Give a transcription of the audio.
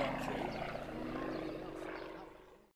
Johnson.